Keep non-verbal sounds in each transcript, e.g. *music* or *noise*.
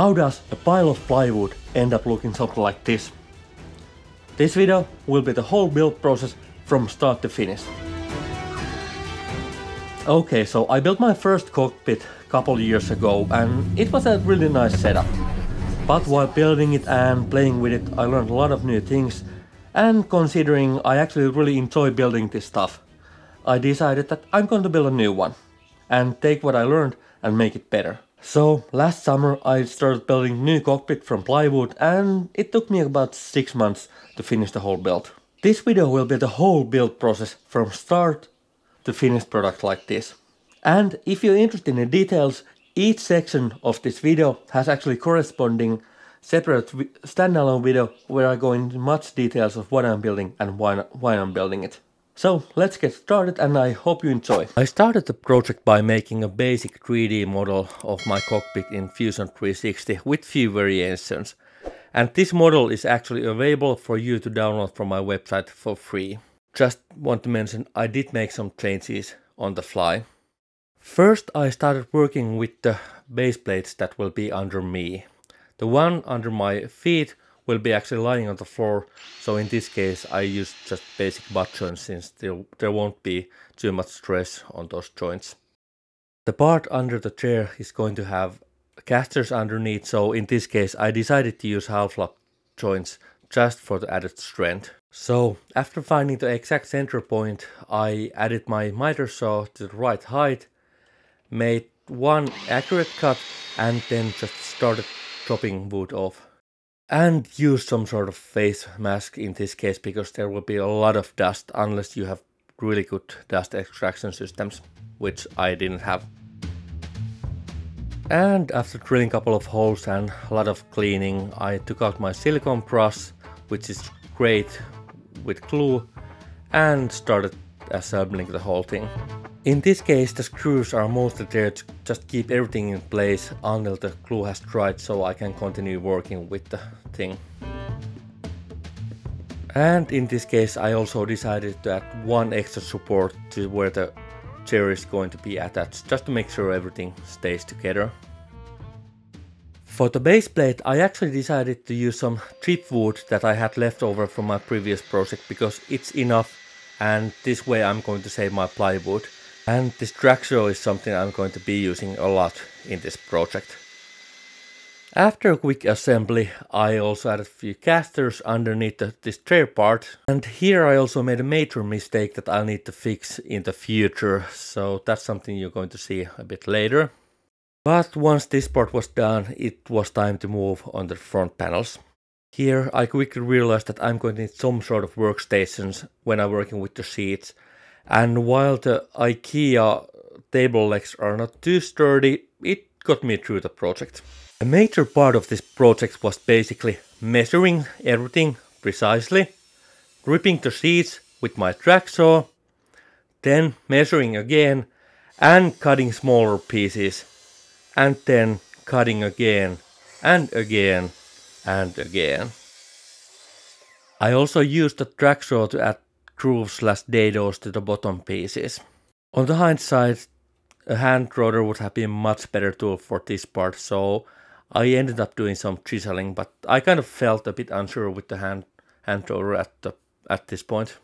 How does a pile of plywood end up looking something like this? This video will be the whole build process from start to finish. Okay, so I built my first cockpit a couple years ago and it was a really nice setup. But while building it and playing with it I learned a lot of new things and considering I actually really enjoy building this stuff, I decided that I'm going to build a new one and take what I learned and make it better. So last summer I started building new cockpit from plywood and it took me about 6 months to finish the whole build. This video will be the whole build process from start to finished product like this. And if you're interested in the details, each section of this video has actually corresponding separate standalone video where I go into much details of what I'm building and why, why I'm building it. So let's get started and I hope you enjoy. I started the project by making a basic 3D model of my cockpit in Fusion 360 with few variations. And this model is actually available for you to download from my website for free. Just want to mention I did make some changes on the fly. First I started working with the base plates that will be under me. The one under my feet will be actually lying on the floor, so in this case I use just basic butt joints since there, there won't be too much stress on those joints. The part under the chair is going to have casters underneath, so in this case I decided to use half lap joints just for the added strength. So after finding the exact center point, I added my miter saw to the right height, made one accurate cut and then just started chopping wood off. And use some sort of face mask in this case because there will be a lot of dust unless you have really good dust extraction systems, which I didn't have. And after drilling a couple of holes and a lot of cleaning, I took out my silicone brush, which is great with glue, and started assembling the whole thing. In this case the screws are mostly there to just keep everything in place until the glue has dried so I can continue working with the thing. And in this case I also decided to add one extra support to where the chair is going to be attached just to make sure everything stays together. For the base plate I actually decided to use some chipwood that I had left over from my previous project because it's enough and this way I'm going to save my plywood. And this track saw is something I'm going to be using a lot in this project. After a quick assembly, I also added a few casters underneath the, this chair part. And here I also made a major mistake that I'll need to fix in the future. So that's something you're going to see a bit later. But once this part was done, it was time to move on the front panels. Here I quickly realized that I'm going to need some sort of workstations when I'm working with the seats. And while the IKEA table legs are not too sturdy, it got me through the project. A major part of this project was basically measuring everything precisely, ripping the seats with my track saw, then measuring again and cutting smaller pieces, and then cutting again and again and again. I also used the track saw to add grooves slash dados to the bottom pieces. On the hindsight, a hand router would have been much better tool for this part, so I ended up doing some chiseling, but I kind of felt a bit unsure with the hand, hand rotor at, the, at this point.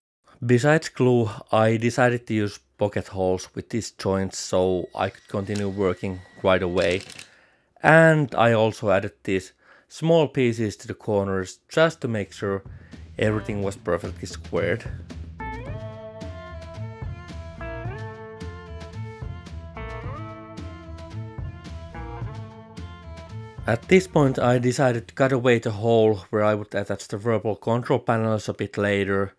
Besides glue, I decided to use pocket holes with these joints so I could continue working right away. And I also added these small pieces to the corners just to make sure everything was perfectly squared. At this point I decided to cut away the hole where I would attach the Virpil control panels a bit later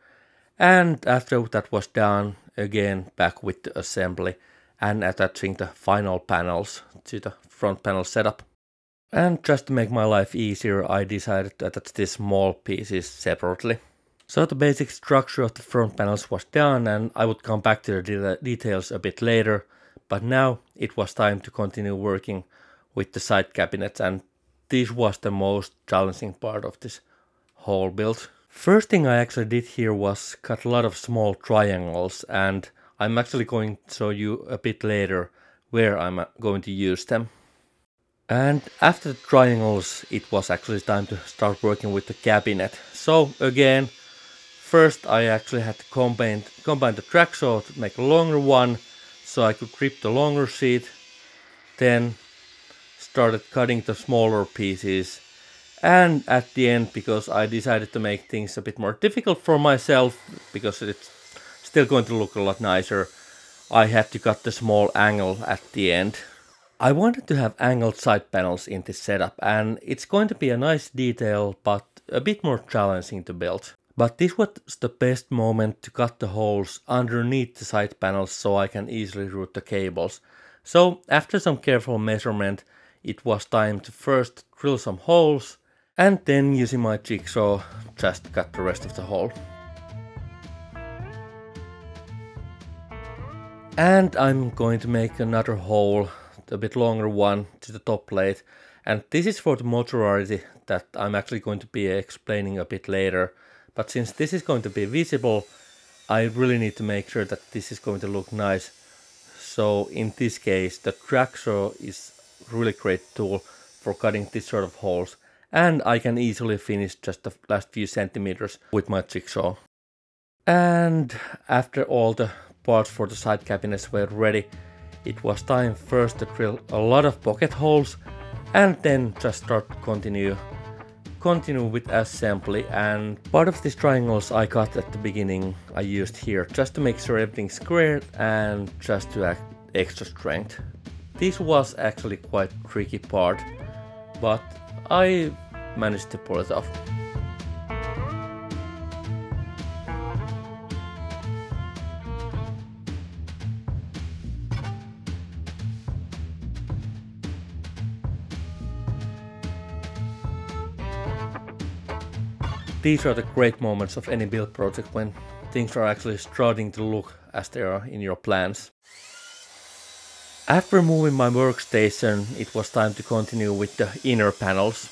and after that was done again back with the assembly and attaching the final panels to the front panel setup. And just to make my life easier, I decided to attach these small pieces separately. So the basic structure of the front panels was done and I would come back to the de details a bit later, but now it was time to continue working with the side cabinets and this was the most challenging part of this whole build. First thing I actually did here was cut a lot of small triangles and I'm actually going to show you a bit later where I'm uh, going to use them. And after the triangles, it was actually time to start working with the cabinet. So again, first I actually had to combine, combine the track saw to make a longer one, so I could grip the longer sheet. Then started cutting the smaller pieces. And at the end, because I decided to make things a bit more difficult for myself, because it's still going to look a lot nicer, I had to cut the small angle at the end. I wanted to have angled side panels in this setup and it's going to be a nice detail but a bit more challenging to build. But this was the best moment to cut the holes underneath the side panels so I can easily route the cables. So after some careful measurement it was time to first drill some holes and then using my jigsaw just cut the rest of the hole. And I'm going to make another hole a bit longer one to the top plate. And this is for the modularity that I'm actually going to be explaining a bit later. But since this is going to be visible, I really need to make sure that this is going to look nice. So in this case, the track saw is really great tool for cutting this sort of holes. And I can easily finish just the last few centimeters with my jigsaw. And after all the parts for the side cabinets were ready, it was time first to drill a lot of pocket holes and then just start continue continue with assembly and part of these triangles I cut at the beginning I used here just to make sure everything's squared and just to add extra strength. This was actually quite tricky part but I managed to pull it off. These are the great moments of any build project when things are actually starting to look as they are in your plans. After moving my workstation, it was time to continue with the inner panels.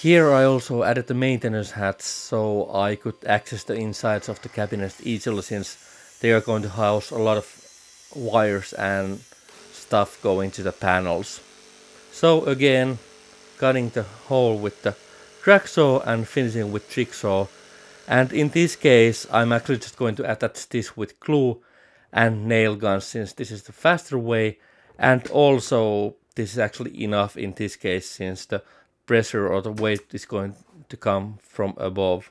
Here I also added the maintenance hats so I could access the insides of the cabinets easily since they are going to house a lot of wires and stuff going to the panels. So again, cutting the hole with the track saw and finishing with jigsaw. And in this case, I'm actually just going to attach this with glue and nail guns since this is the faster way. And also this is actually enough in this case since the pressure or the weight is going to come from above.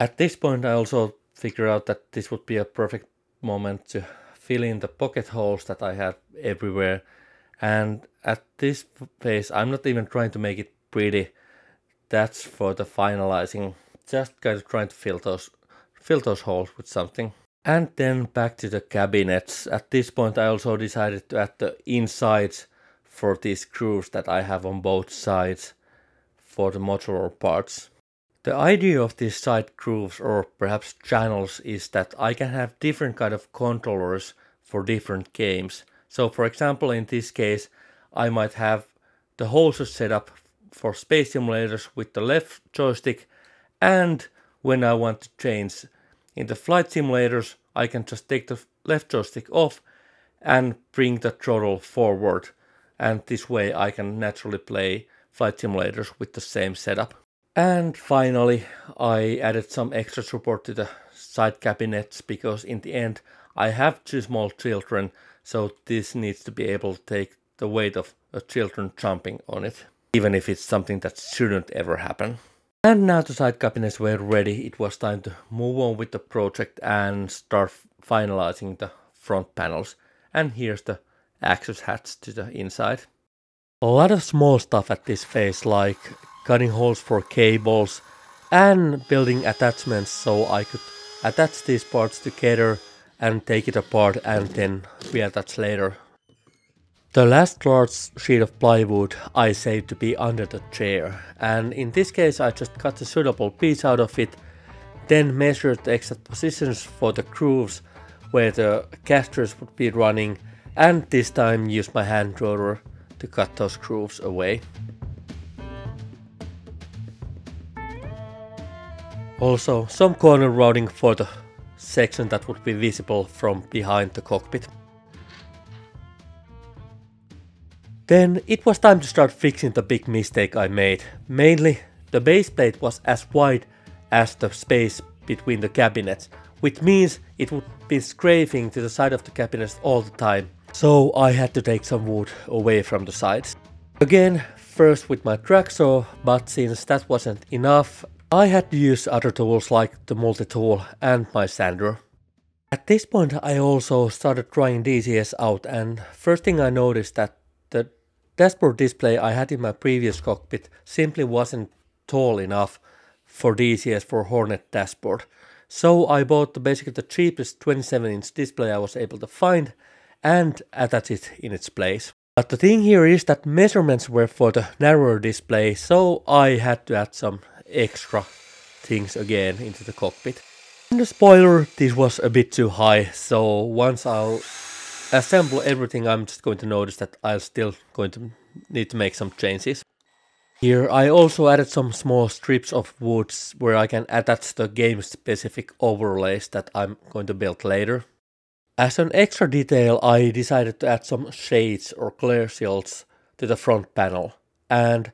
At this point I also figured out that this would be a perfect moment to fill in the pocket holes that I have everywhere. And at this phase I'm not even trying to make it pretty that's for the finalizing. Just kind of trying to fill those, fill those holes with something. And then back to the cabinets. At this point I also decided to add the insides for these grooves that I have on both sides for the modular parts. The idea of these side grooves or perhaps channels is that I can have different kind of controllers for different games. So for example in this case I might have the HOSAS set up for space simulators with the left joystick and when I want to change in the flight simulators I can just take the left joystick off and bring the throttle forward and this way I can naturally play flight simulators with the same setup. And finally I added some extra support to the side cabinets because in the end I have two small children so this needs to be able to take the weight of a children jumping on it even if it's something that shouldn't ever happen. And now the side cabinets were ready, it was time to move on with the project and start finalizing the front panels. And here's the access hats to the inside. A lot of small stuff at this phase like cutting holes for cables and building attachments so I could attach these parts together and take it apart and then reattach later the last large sheet of plywood I saved to be under the chair and in this case I just cut a suitable piece out of it, then measured the exact positions for the grooves where the casters would be running and this time used my hand router to cut those grooves away. Also some corner routing for the section that would be visible from behind the cockpit. Then it was time to start fixing the big mistake I made. Mainly, the base plate was as wide as the space between the cabinets, which means it would be scraping to the side of the cabinets all the time. So I had to take some wood away from the sides. Again, first with my track saw, but since that wasn't enough, I had to use other tools like the multi-tool and my sander. At this point I also started trying DCS out and first thing I noticed that dashboard display I had in my previous cockpit simply wasn't tall enough for DCS for Hornet dashboard. So I bought the, basically the cheapest 27 inch display I was able to find and uh, attach it in its place. But the thing here is that measurements were for the narrower display, so I had to add some extra things again into the cockpit. And the spoiler, this was a bit too high, so once I'll assemble everything, I'm just going to notice that I'll still going to need to make some changes. Here I also added some small strips of woods where I can attach the game specific overlays that I'm going to build later. As an extra detail, I decided to add some shades or glare shields to the front panel. And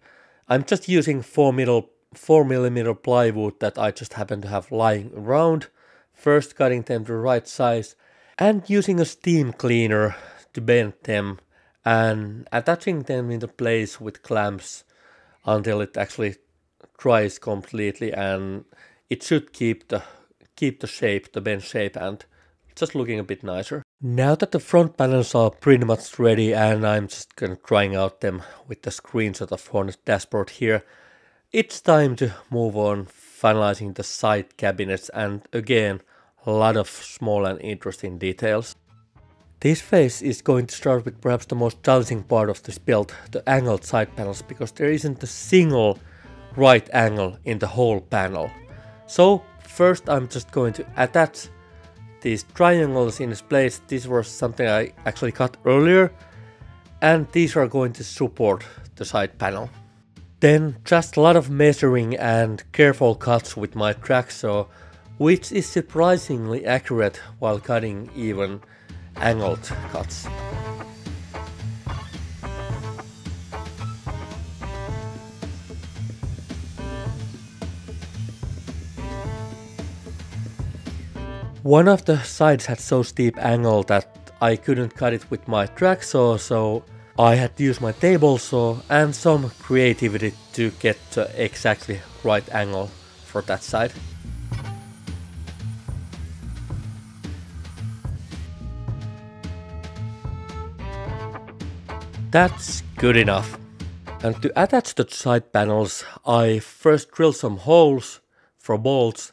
I'm just using 4 middle 4mm plywood that I just happen to have lying around, first cutting them to the right size and using a steam cleaner to bend them and attaching them into place with clamps until it actually dries completely and it should keep the keep the shape, the bend shape and just looking a bit nicer. Now that the front panels are pretty much ready and I'm just kind of trying out them with the screenshot of Hornet dashboard here, it's time to move on finalizing the side cabinets and again a lot of small and interesting details. This phase is going to start with perhaps the most challenging part of this build, the angled side panels, because there isn't a single right angle in the whole panel. So first I'm just going to attach these triangles in place. This was something I actually cut earlier and these are going to support the side panel. Then just a lot of measuring and careful cuts with my track saw, which is surprisingly accurate while cutting even angled cuts. One of the sides had so steep angle that I couldn't cut it with my track saw, so I had to use my table saw and some creativity to get the exactly right angle for that side. That's good enough. And to attach the side panels, I first drilled some holes for bolts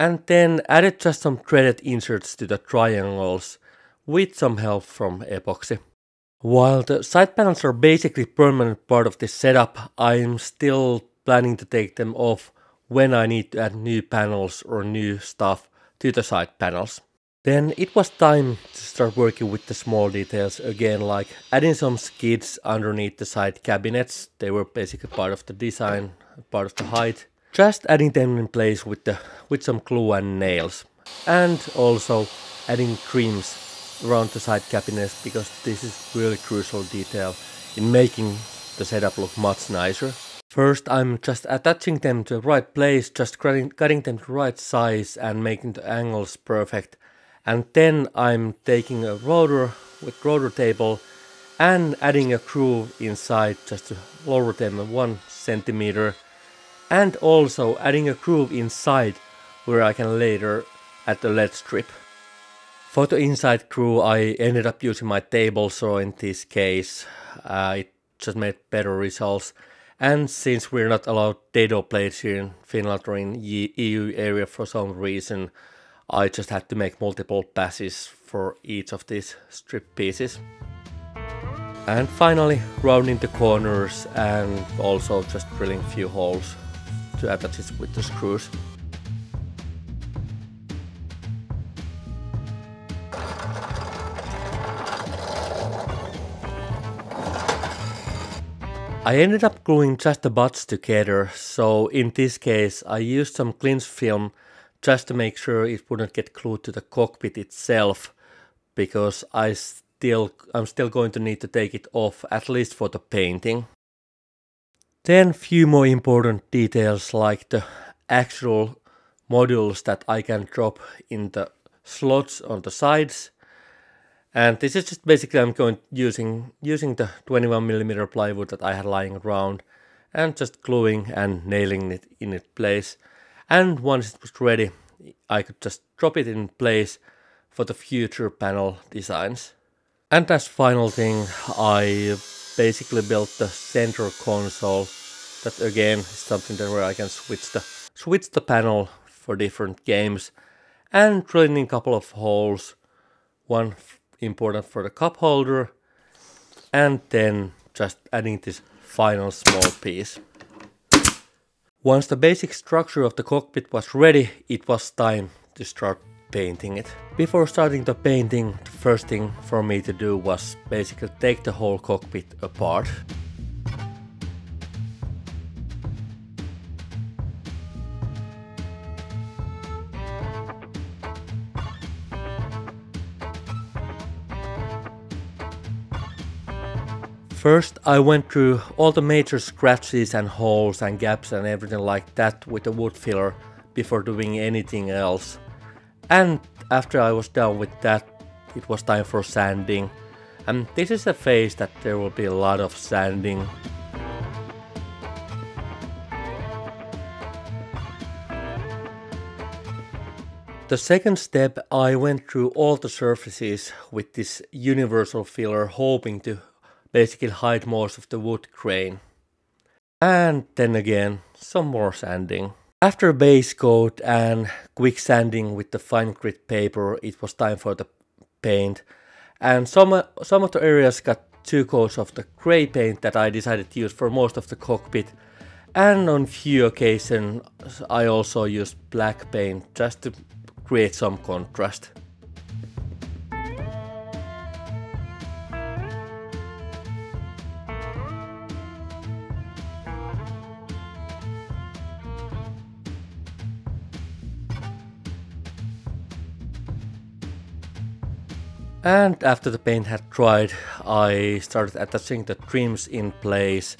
and then added just some threaded inserts to the triangles with some help from epoxy. While the side panels are basically permanent part of this setup, I'm still planning to take them off when I need to add new panels or new stuff to the side panels. Then it was time to start working with the small details again, like adding some skids underneath the side cabinets. They were basically part of the design, part of the height. Just adding them in place with the with some glue and nails. And also adding trims around the side cabinets because this is really crucial detail in making the setup look much nicer. First I'm just attaching them to the right place, just cutting, cutting them to the right size and making the angles perfect. And then I'm taking a router with router table and adding a groove inside just to lower them one centimeter and also adding a groove inside where I can later add the LED strip. For the inside groove I ended up using my table saw in this case, uh, it just made better results. And since we're not allowed dado blades here in Finland or in the EU area for some reason, I just had to make multiple passes for each of these strip pieces. And finally rounding the corners and also just drilling few holes to attach it with the screws. I ended up gluing just the butts together, so in this case I used some cling film just to make sure it wouldn't get glued to the cockpit itself, because I still I'm still going to need to take it off at least for the painting. Then few more important details like the actual modules that I can drop in the slots on the sides. And this is just basically I'm going using using the 21 millimeter plywood that I had lying around and just gluing and nailing it in its place. And once it was ready, I could just drop it in place for the future panel designs. And as final thing, I basically built the center console. That again is something that where I can switch the switch the panel for different games and drilling in a couple of holes. One important for the cup holder and then just adding this final small piece. Once the basic structure of the cockpit was ready, it was time to start painting it. Before starting the painting, the first thing for me to do was basically take the whole cockpit apart. First, I went through all the major scratches and holes and gaps and everything like that with the wood filler before doing anything else. And after I was done with that, it was time for sanding. And this is a phase that there will be a lot of sanding. The second step, I went through all the surfaces with this universal filler hoping to basically hide most of the wood grain. And then again, some more sanding. After base coat and quick sanding with the fine grit paper, it was time for the paint. And some, some of the areas got two coats of the grey paint that I decided to use for most of the cockpit. And on few occasions I also used black paint just to create some contrast. And after the paint had dried, I started attaching the trims in place.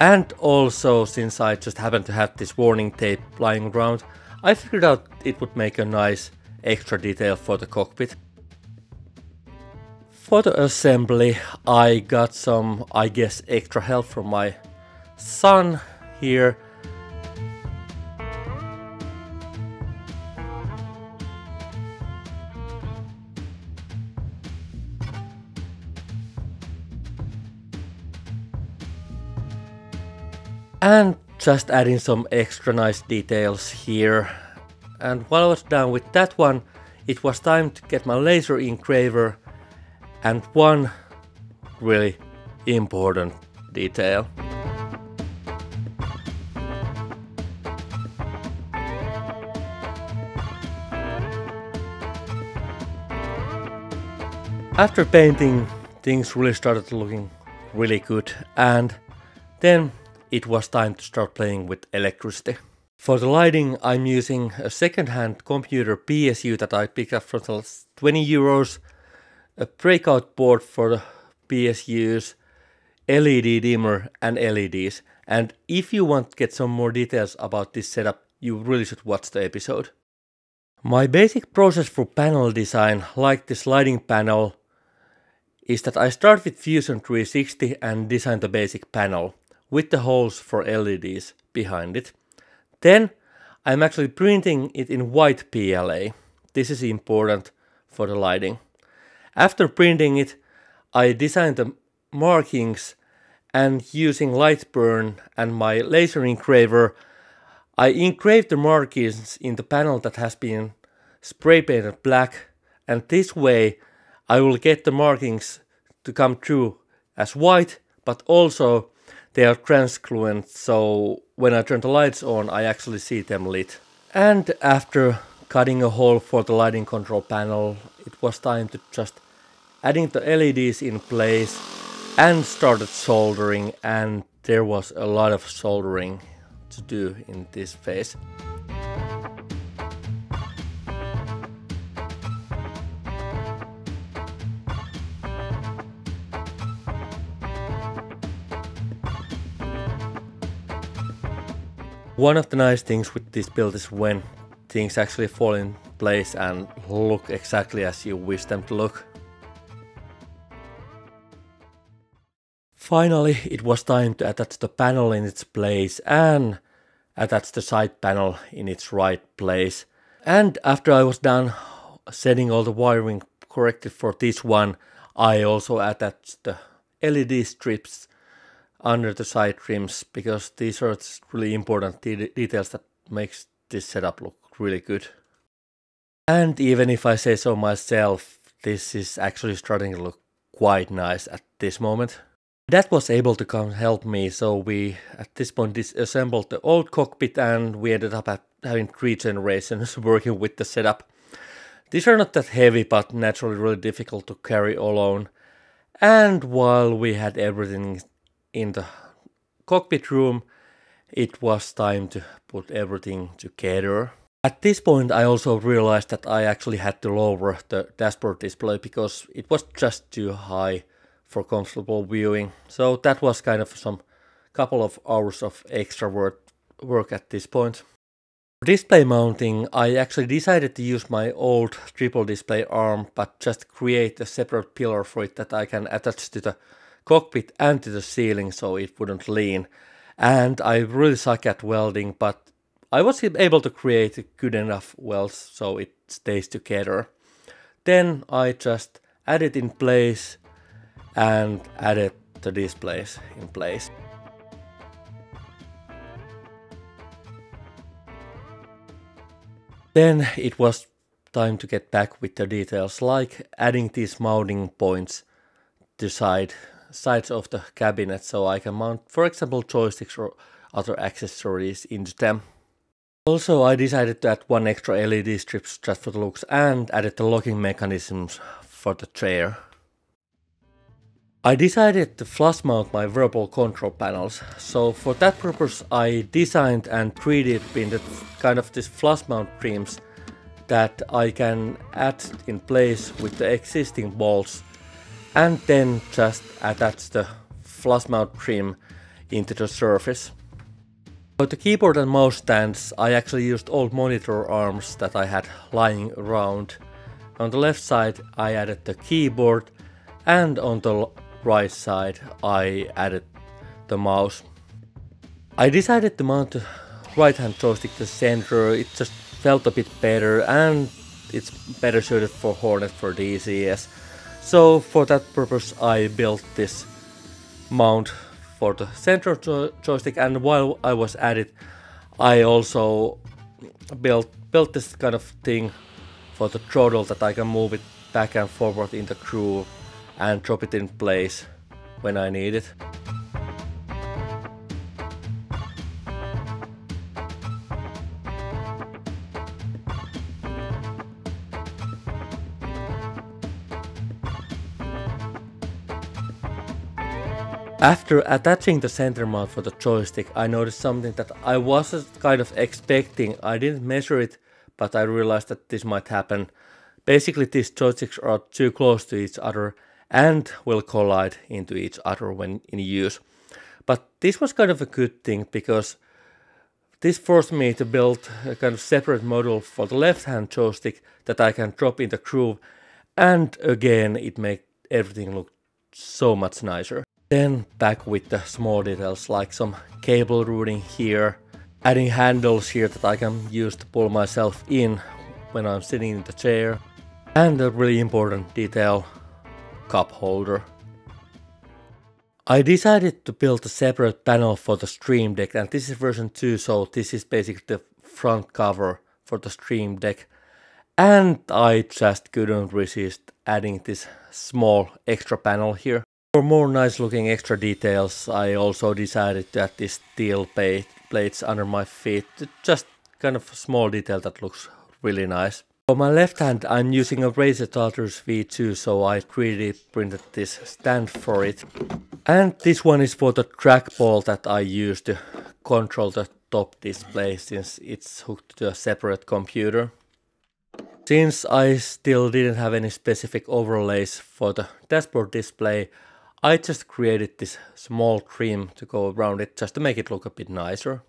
And also, since I just happened to have this warning tape lying around, I figured out it would make a nice extra detail for the cockpit. For the assembly, I got some, I guess, extra help from my son here and just adding some extra nice details here. And while I was done with that one, it was time to get my laser engraver and one really important detail. After painting, things really started looking really good and then it was time to start playing with electricity. For the lighting, I'm using a second-hand computer PSU that I picked up for 20 euros, a breakout board for the PSUs, LED dimmer and LEDs. And if you want to get some more details about this setup, you really should watch the episode. My basic process for panel design, like this lighting panel, is that I start with Fusion 360 and design the basic panel with the holes for LEDs behind it. Then I'm actually printing it in white PLA. This is important for the lighting. After printing it, I designed the markings and using LightBurn and my laser engraver, I engraved the markings in the panel that has been spray painted black and this way I will get the markings to come through as white but also they are translucent, so when I turn the lights on, I actually see them lit. And after cutting a hole for the lighting control panel, it was time to just adding the LEDs in place and started soldering and there was a lot of soldering to do in this phase. One of the nice things with this build is when things actually fall in place and look exactly as you wish them to look. Finally, it was time to attach the panel in its place and attach the side panel in its right place. And after I was done setting all the wiring correctly for this one, I also attached the LED strips under the side trims because these are really important de details that makes this setup look really good. And even if I say so myself, this is actually starting to look quite nice at this moment. That was able to come help me, so we at this point disassembled the old cockpit and we ended up having three generations *laughs* working with the setup. These are not that heavy but naturally really difficult to carry alone. And while we had everything in the cockpit room, it was time to put everything together. At this point I also realized that I actually had to lower the dashboard display because it was just too high for comfortable viewing. So that was kind of some couple of hours of extra work, work at this point. For display mounting, I actually decided to use my old triple display arm, but just create a separate pillar for it that I can attach to the cockpit and to the ceiling so it wouldn't lean. And I really suck at welding, but I was able to create good enough welds so it stays together. Then I just added in place and add added the displays in place. Then it was time to get back with the details like adding these mounting points to side sides of the cabinet so I can mount for example joysticks or other accessories into them. Also, I decided to add one extra LED strips just for the looks and added the locking mechanisms for the chair. I decided to flush mount my Virpil control panels, so for that purpose I designed and 3D printed kind of these flush mount trims that I can add in place with the existing bolts and then just attach the flush mount trim into the surface. For the keyboard and mouse stands, I actually used old monitor arms that I had lying around. On the left side I added the keyboard and on the right side I added the mouse. I decided to mount the right hand joystick to the center, it just felt a bit better and it's better suited for Hornet for DCS. So for that purpose I built this mount for the center jo joystick and while I was at it I also built built this kind of thing for the throttle that I can move it back and forward in the groove and drop it in place when I need it. After attaching the center mount for the joystick, I noticed something that I wasn't kind of expecting. I didn't measure it, but I realized that this might happen. Basically, these joysticks are too close to each other and will collide into each other when in use. But this was kind of a good thing because this forced me to build a kind of separate model for the left hand joystick that I can drop in the groove and again it made everything look so much nicer. Then back with the small details like some cable routing here, adding handles here that I can use to pull myself in when I'm sitting in the chair, and a really important detail, cup holder. I decided to build a separate panel for the Stream Deck and this is version 2 so this is basically the front cover for the Stream Deck and I just couldn't resist adding this small extra panel here. For more nice looking extra details, I also decided to add these steel plates under my feet. Just kind of small detail that looks really nice. For my left hand I'm using a Razer Tartarus V2 so I 3D printed this stand for it. And this one is for the trackball that I use to control the top display since it's hooked to a separate computer. Since I still didn't have any specific overlays for the dashboard display, I just created this small trim to go around it just to make it look a bit nicer.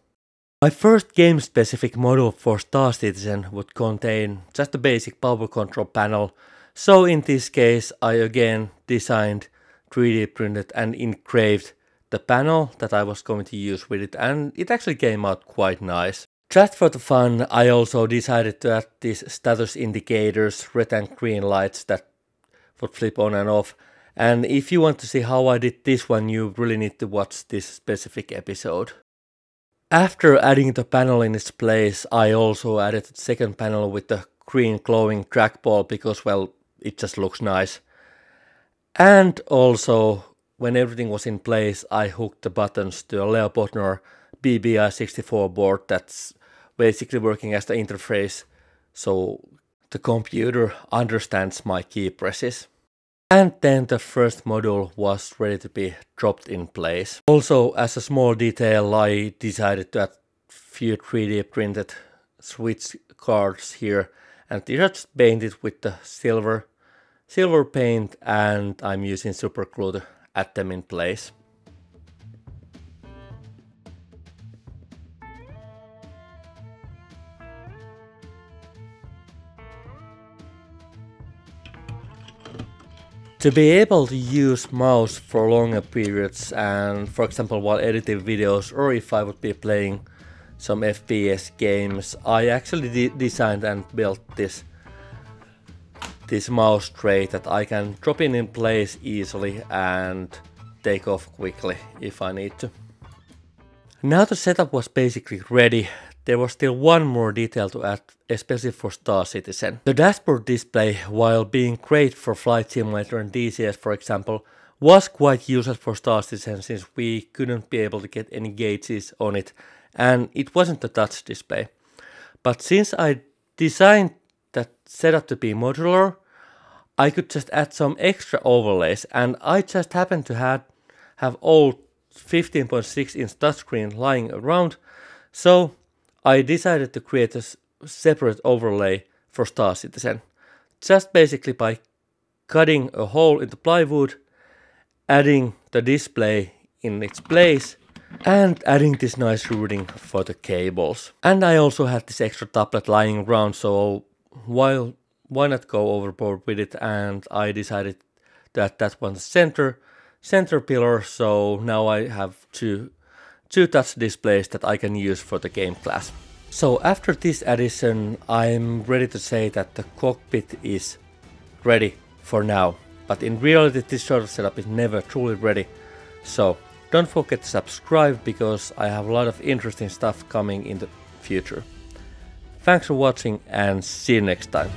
My first game-specific model for Star Citizen would contain just a basic power control panel, so in this case I again designed, 3D printed and engraved the panel that I was going to use with it and it actually came out quite nice. Just for the fun I also decided to add these status indicators, red and green lights that would flip on and off and if you want to see how I did this one you really need to watch this specific episode. After adding the panel in its place, I also added the second panel with the green glowing trackball because, well, it just looks nice. And also, when everything was in place, I hooked the buttons to a Leo Bodnar BBI64 board that's basically working as the interface, so the computer understands my key presses. And then the first module was ready to be dropped in place. Also, as a small detail, I decided to add few 3D printed switch guards here and these are just painted with the silver silver paint and I'm using super glue to add them in place. To be able to use mouse for longer periods and for example while editing videos or if I would be playing some FPS games, I actually de designed and built this this mouse tray that I can drop in in place easily and take off quickly if I need to. Now the setup was basically ready, there was still one more detail to add, especially for Star Citizen. The dashboard display, while being great for Flight Simulator and DCS for example, was quite useless for Star Citizen since we couldn't be able to get any gauges on it and it wasn't a touch display. But since I designed that setup to be modular, I could just add some extra overlays and I just happened to have, have old 15.6 inch touchscreen lying around, so I decided to create a separate overlay for Star Citizen, just basically by cutting a hole in the plywood, adding the display in its place, and adding this nice routing for the cables. And I also had this extra tablet lying around, so while why not go overboard with it? And I decided that that one center center pillar, so now I have two two touch displays that I can use for the GameGlass. So after this addition, I'm ready to say that the cockpit is ready for now. But in reality, this sort of setup is never truly ready. So don't forget to subscribe because I have a lot of interesting stuff coming in the future. Thanks for watching and see you next time.